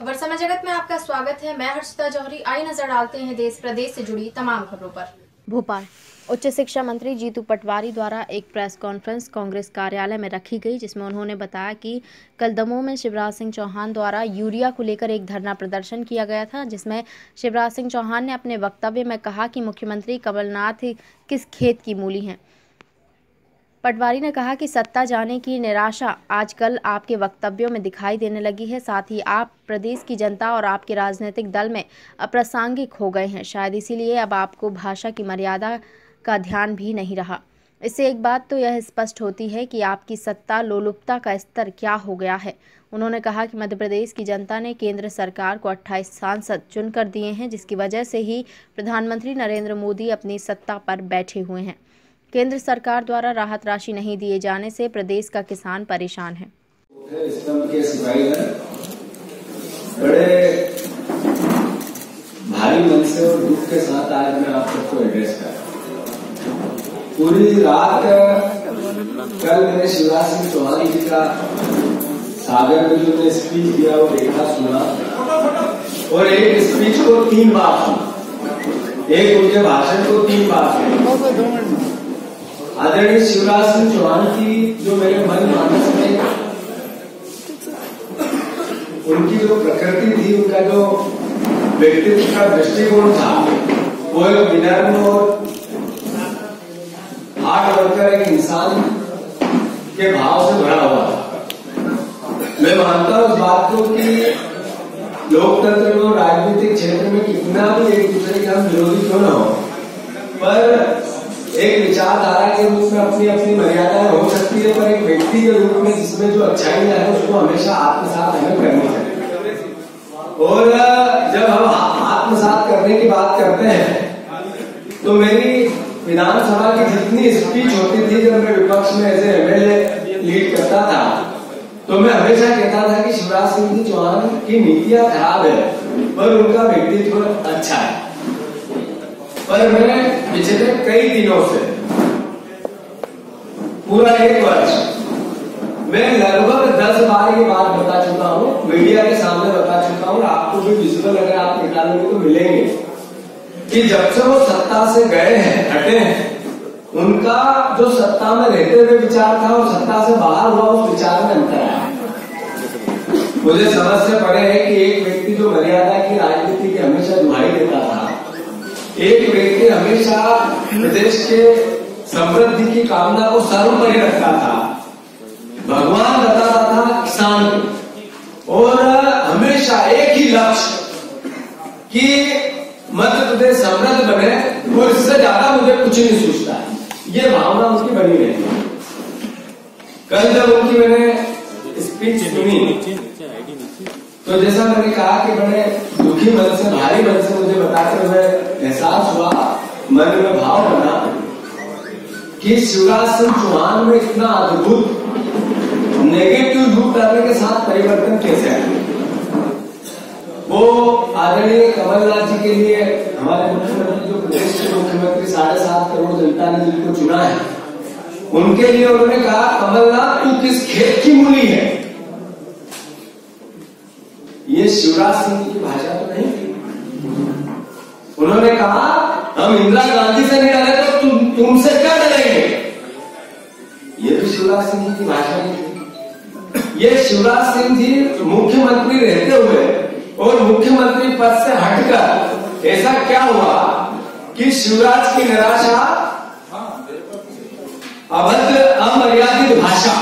खबर समय जगत में आपका स्वागत है। मैं हर्षिता जौहरी। आई नज़र डालते हैं देश प्रदेश से जुड़ी तमाम खबरों पर। भोपाल। उच्च शिक्षा मंत्री जीतू पटवारी द्वारा एक प्रेस कॉन्फ्रेंस कांग्रेस कार्यालय में रखी गई, जिसमें उन्होंने बताया कि कल दमोह में शिवराज सिंह चौहान द्वारा यूरिया को लेकर एक धरना प्रदर्शन किया गया था, जिसमें शिवराज सिंह चौहान ने अपने वक्तव्य में कहा कि मुख्यमंत्री कमलनाथ किस खेत की मूली हैं। पटवारी ने कहा कि सत्ता जाने की निराशा आजकल आपके वक्तव्यों में दिखाई देने लगी है। साथ ही आप प्रदेश की जनता और आपके राजनीतिक दल में अप्रासंगिक हो गए हैं। शायद इसीलिए अब आपको भाषा की मर्यादा का ध्यान भी नहीं रहा। इससे एक बात तो यह स्पष्ट होती है कि आपकी सत्ता लोलुपता का स्तर क्या हो गया है। उन्होंने कहा कि मध्य प्रदेश की जनता ने केंद्र सरकार को 28 सांसद चुनकर दिए हैं, जिसकी वजह से ही प्रधानमंत्री नरेंद्र मोदी अपनी सत्ता पर बैठे हुए हैं। केंद्र सरकार द्वारा राहत राशि नहीं दिए जाने से प्रदेश का किसान परेशान है। बड़े भारी मन से और दुख के साथ आज मैं आप सबको एड्रेस कर पूरी रात, कल मैंने शिवराज सिंह चौहान जी का सागर में जो स्पीच दिया, वो देखा, सुना। और एक स्पीच को तीन बार सुना। एक उनके भाषण को तीन बार सुना। आदरणीय शिवराज सिंह चौहान की जो मेरे मन मानस में उनकी जो प्रकृति थी, उनका जो व्यक्तित्व का दृष्टिकोण था, वो एक विनर्म और हार्ड वर्कर एक इंसान के भाव से भरा हुआ था। मैं मानता हूँ इस बात को कि लोकतंत्र में और राजनीतिक क्षेत्र में कितना भी एक दूसरे के हम विरोधी क्यों ना हो। एक विचारधारा के रूप में अपनी अपनी मर्यादाएँ हो सकती है, पर एक व्यक्ति के रूप में जिसमें जो अच्छाई है, उसको हमेशा आत्मसात हमें करनी चाहिए। और जब हम आत्मसात करने की बात करते हैं तो मेरी विधानसभा की जितनी स्पीच होती थी, जब मैं विपक्ष में ऐसे एमएलए लीड करता था तो मैं हमेशा कहता था कि शिवराज सिंह जी चौहान की नीतियाँ खराब है, पर उनका व्यक्तित्व अच्छा है। पर मैं पिछले कई दिनों से। पूरा एक वर्ष। मैं लगभग दस बार ये बात बता चुका हूँ, मीडिया के सामने बता चुका हूँ आपको भी विजुअल अगर आप निकालेंगे तो मिलेंगे। कि जब से वो सत्ता से गए हैं, हटे हैं, उनका जो सत्ता में रहते हुए विचार था, और सत्ता से बाहर हुआ, उस विचार में अंतर आया। मुझे समझ से पड़े है कि एक व्यक्ति जो मर्यादा की राजनीति की हमेशा दुहाई देता था एक व्यक्ति हमेशा प्रदेश के समृद्धि की कामना को सर्वोपरि रखता था भगवान बताता था किसान और हमेशा एक ही लक्ष्य कि मध्य प्रदेश समृद्ध बने और इससे ज़्यादा मुझे कुछ नहीं सोचता है ये भावना उनकी बनी रहती कल जब उनकी मैंने स्पीच सुनी तो जैसा मैंने कहा कि बड़े दुखी मन से, भारी मन से मुझे बताते हुए एहसास हुआ, मन में भाव बना कि शिवराज सिंह चौहान में इतना अद्भुत नेगेटिव रूप डालने के साथ परिवर्तन कैसे आए वो आदरणीय कमलनाथ जी के लिए हमारे मुख्यमंत्री, जो प्रदेश के मुख्यमंत्री साढ़े सात करोड़ जनता ने जिनको चुना है, उनके लिए उन्होंने कहा, कमलनाथ, तू किस खेत की मूली है ये शिवराज सिंह की भाषा तो नहीं थी। उन्होंने कहा, हम इंदिरा गांधी से नहीं डरे तो तुम, तुमसे क्या डरेंगे? ये भी शिवराज सिंह की भाषा नहीं थी। ये शिवराज सिंह जी मुख्यमंत्री रहते हुए और मुख्यमंत्री पद से हटकर ऐसा क्या हुआ कि शिवराज की निराशा अभद्र, अमर्यादित भाषा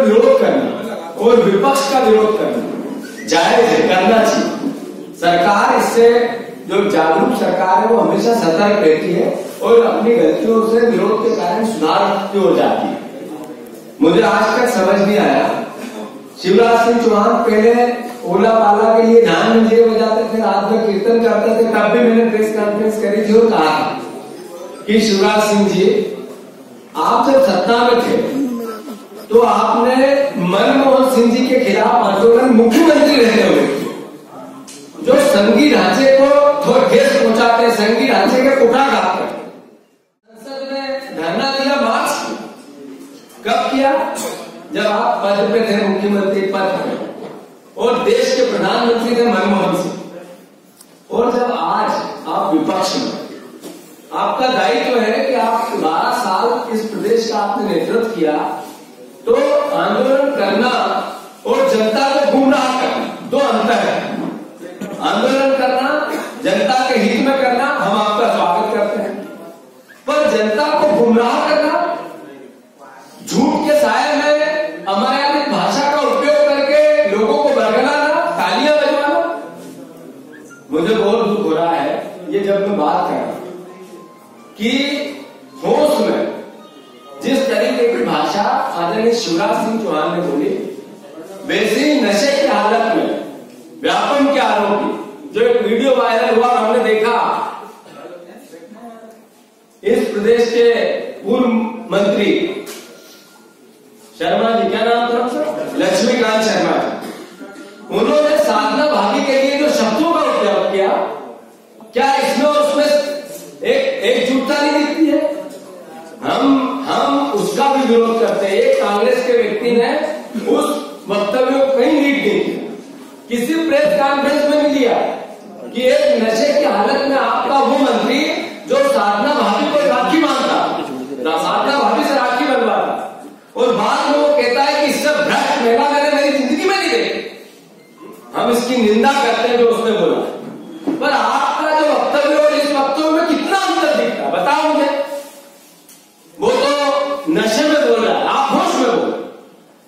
लोकतंत्र विरोध करना, और विपक्ष का विरोध करना। जायज़ है, करना चाहिए। सरकार इससे, जो जागरूक सरकार है, वो हमेशा सतर्क रहती है, और अपनी गलतियों से विरोध के कारण सुधार की हो जाती है। मुझे आज तक समझ नहीं आया। शिवराज सिंह चौहान पहले ओला पाला के लिए ध्यान मंजिले बजाते थे, रात में कीर्तन करते थे, तब भी मैंने प्रेस कॉन्फ्रेंस करी थी और कहा कि शिवराज सिंह जी, आप जब सत्ता में थे तो आपने मनमोहन सिंह जी के खिलाफ आंदोलन मुख्यमंत्री रहते हुए। जो संघी ढांचे को थोड़ा ठेस पहुंचाते संघी ढांचे के कुटा काटते संसद में धरना दिया मार्च। कब किया? जब आप पद पे थे, मुख्यमंत्री पद पे और देश के प्रधानमंत्री थे मनमोहन सिंह। और जब आज आप विपक्ष में आपका दायित्व तो है कि आप बारह साल इस प्रदेश का आपने नेतृत्व किया। वैसे ही नशे की हालत में। व्यापम के आरोपी। जो एक वीडियो वायरल हुआ, हमने देखा। इस प्रदेश के पूर्व मंत्री। शर्मा जी, क्या नाम था लक्ष्मीकांत शर्मा जी। उन्होंने साधना भागी के लिए जो शब्दों का उपयोग किया, क्या इसमें और उसमें एक एकजुटता नहीं दिखती है? हम हम उसका भी विरोध करते हैं। एक कांग्रेस के व्यक्ति ने वक्तव्य कहीं लीड नहीं किया। किसी प्रेस कॉन्फ्रेंस में नहीं लिया कि एक नशे की हालत में आपका वो मंत्री जो साधना भाभी को राखी माँगता, साधना भाभी से राखी बनवाता। और बाद में वो कहता है कि इससे भ्रष्ट महिला मैंने मेरी ज़िंदगी में नहीं देखी। हम इसकी निंदा करते हैं जो उसने बोला पर आपका जो वक्तव्य और इस वक्तव्य में कितना अंतर दिखता है बताओ मुझे वो तो नशे में बोल रहा है आप होश में बोल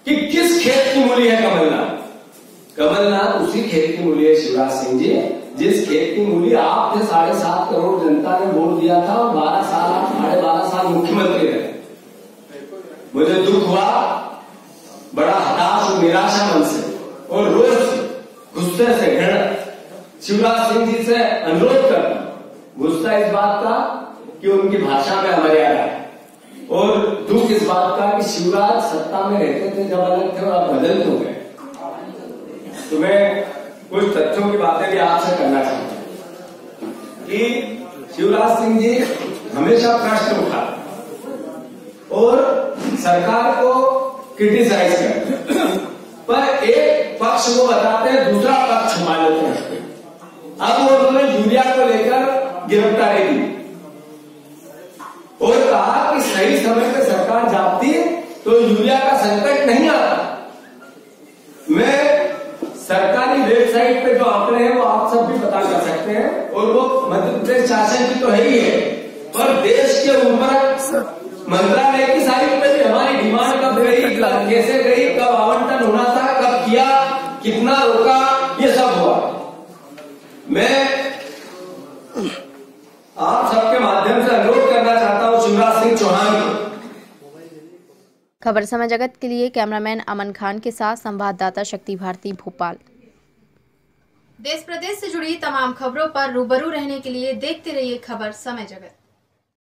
कि किस खेत की मूली है कमलनाथ कमलनाथ उसी खेत की मूली है शिवराज सिंह जी जिस खेत की मूली आपने साढ़े सात करोड़ जनता ने वोट दिया था और बारह साल आप साढ़े बारह साल मुख्यमंत्री रहे मुझे दुख हुआ, बड़ा हताश और निराशा मन से। और रोज गुस्से से घृणा, शिवराज सिंह जी से अनुरोध करता गुस्सा इस बात का कि उनकी भाषा में अमर्यादा है और दुख इस बात का कि शिवराज सत्ता में रहते थे जब अलग थे और अब बदल तो गए तो मैं कुछ तथ्यों की बातें भी आपसे करना चाहता कि शिवराज सिंह जी हमेशा प्रश्न उठा और सरकार को क्रिटिसाइज करते पर एक पक्ष वो बताते हैं, दूसरा पक्ष छुपा लेते हैं। अब उन्होंने यूरिया को लेकर गिरफ्तारी दी और कहा कि सही समय पे सरकार जाती तो यूरिया का संकट नहीं आता। मैं सरकारी सकते हैं और वो मध्य प्रदेश शासन की तो है ही है। पर देश के ऊपर मंत्रालय की साइट पे हमारी डिमांड कब गई, कैसे गई, कब आवंटन होना था, कब किया, कितना रोका, ये सब हुआ। मैं आप सबके माध्यम से अनुरोध करना चाहता हूँ शिवराज सिंह चौहान को। खबर समय जगत के लिए कैमरामैन अमन खान के साथ संवाददाता शक्ति भारती, भोपाल। देश प्रदेश से जुड़ी तमाम खबरों पर रूबरू रहने के लिए देखते रहिए खबर समय जगत।